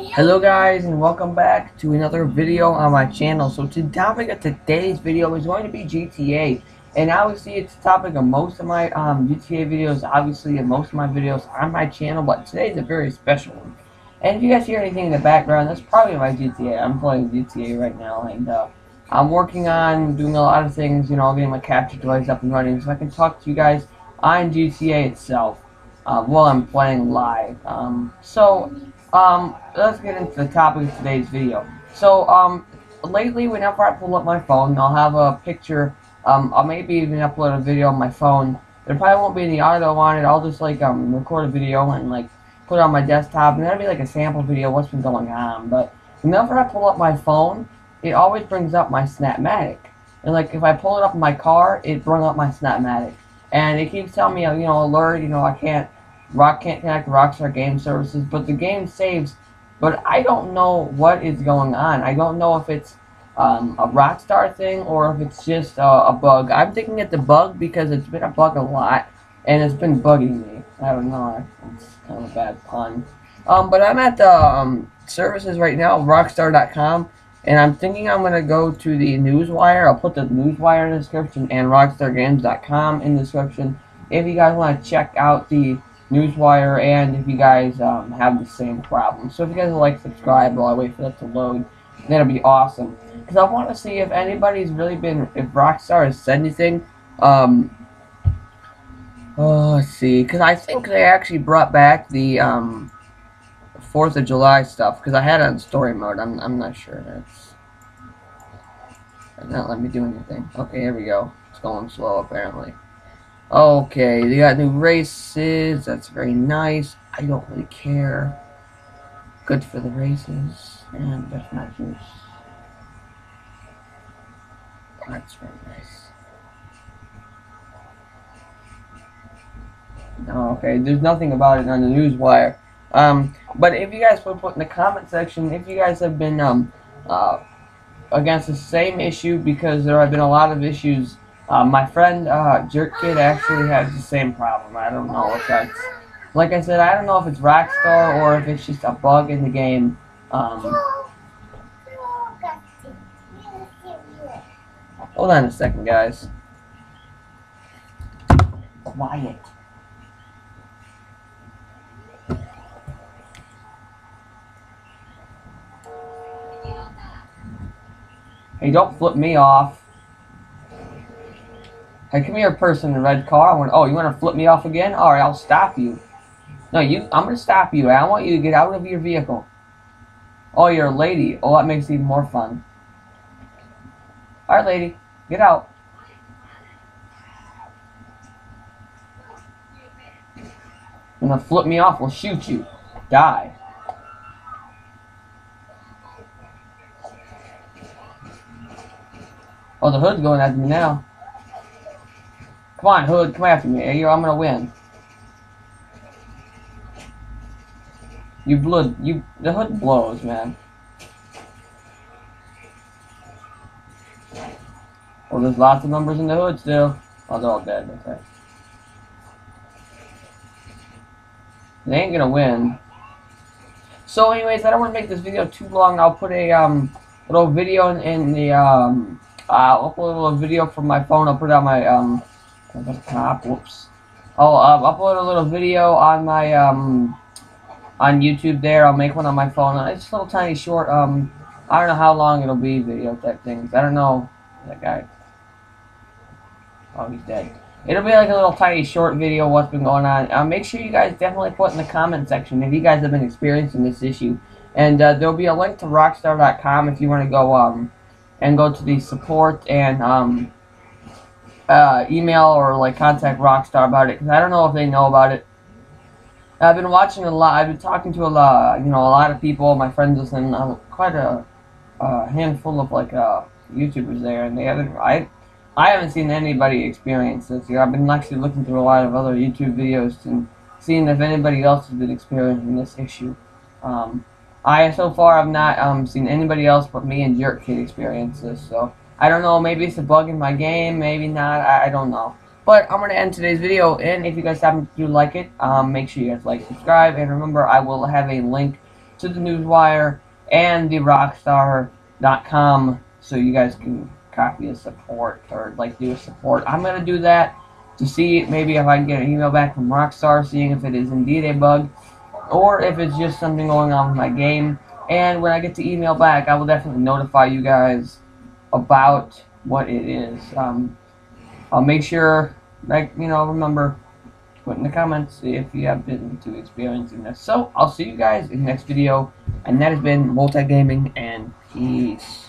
Hello guys and welcome back to another video on my channel. So the topic of today's video is going to be GTA. And obviously it's the topic of most of my um, GTA videos, obviously in most of my videos on my channel, but today's a very special one. And if you guys hear anything in the background, that's probably my GTA. I'm playing GTA right now and uh, I'm working on doing a lot of things, you know, getting my capture device up and running so I can talk to you guys on GTA itself uh, while I'm playing live. Um, so um, let's get into the topic of today's video. So, um, lately, whenever I pull up my phone, I'll have a picture, um, I'll maybe even upload a video on my phone. There probably won't be any audio on it, I'll just, like, um, record a video and, like, put it on my desktop, and that'll be, like, a sample video what's been going on, but whenever I pull up my phone, it always brings up my Snapmatic. And, like, if I pull it up in my car, it brings up my Snapmatic. And it keeps telling me, you know, alert, you know, I can't Rock can't connect Rockstar Game Services, but the game saves. But I don't know what is going on. I don't know if it's um, a Rockstar thing or if it's just uh, a bug. I'm thinking it's a bug because it's been a bug a lot, and it's been bugging me. I don't know. It's kind of a bad pun. Um, but I'm at the um, services right now, Rockstar.com, and I'm thinking I'm going to go to the Newswire. I'll put the Newswire in the description and RockstarGames.com in the description if you guys want to check out the Newswire, and if you guys um, have the same problem. So if you guys like subscribe while I wait for that to load, that'll be awesome. Because I want to see if anybody's really been, if Rockstar has said anything. Um, oh, let's see. Because I think they actually brought back the um, 4th of July stuff. Because I had it on story mode. I'm, I'm not sure. That's not let me do anything. Okay, here we go. It's going slow apparently. Okay, they got new races. That's very nice. I don't really care. Good for the races. And that's not juice. That's very nice. Okay, there's nothing about it on the newswire. Um, but if you guys would put in the comment section if you guys have been um uh against the same issue because there have been a lot of issues uh, my friend uh, Jerk Kid actually has the same problem. I don't know if that's like I said. I don't know if it's Rockstar or if it's just a bug in the game. Um, hold on a second, guys. Quiet. Hey, don't flip me off. Hey, come here, person in red car. I want, oh, you want to flip me off again? All right, I'll stop you. No, you. I'm going to stop you. I want you to get out of your vehicle. Oh, you're a lady. Oh, that makes it even more fun. All right, lady. Get out. You want to flip me off? We'll shoot you. Die. Oh, the hood's going after me now. Come on, Hood, come after me. I'm gonna win. You blood, you, the Hood blows, man. Well, there's lots of numbers in the Hood still. Oh, they're all dead, okay. They ain't gonna win. So anyways, I don't want to make this video too long. I'll put a um, little video in, in the, um, I'll upload a little video from my phone. I'll put it on my, um, top. Whoops. I'll um, upload a little video on my um on YouTube. There, I'll make one on my phone. It's a little tiny short. Um, I don't know how long it'll be. Video type things. I don't know that guy. Oh, he's dead. It'll be like a little tiny short video what's been going on. Uh, make sure you guys definitely put in the comment section if you guys have been experiencing this issue. And uh, there'll be a link to Rockstar.com if you want to go um and go to the support and um uh, email or like contact Rockstar about it because I don't know if they know about it. I've been watching a lot. I've been talking to a lot, you know, a lot of people, my friends, and uh, quite a, a, handful of like uh, YouTubers there, and they haven't. I I haven't seen anybody experience this. You know, I've been actually looking through a lot of other YouTube videos and seeing if anybody else has been experiencing this issue. Um, I so far I've not um, seen anybody else but me and Jerk Kid experience this. So. I don't know, maybe it's a bug in my game, maybe not, I, I don't know. But I'm going to end today's video, and if you guys happen to like it, um, make sure you guys like, subscribe, and remember, I will have a link to the Newswire and the Rockstar.com so you guys can copy a support or like do a support. I'm gonna do that to see maybe if I can get an email back from Rockstar seeing if it is indeed a bug or if it's just something going on with my game. And when I get the email back, I will definitely notify you guys about what it is. Um, I'll make sure, like, you know, remember, put in the comments if you have been to experiencing this. So, I'll see you guys in the next video, and that has been Multi Gaming, and peace.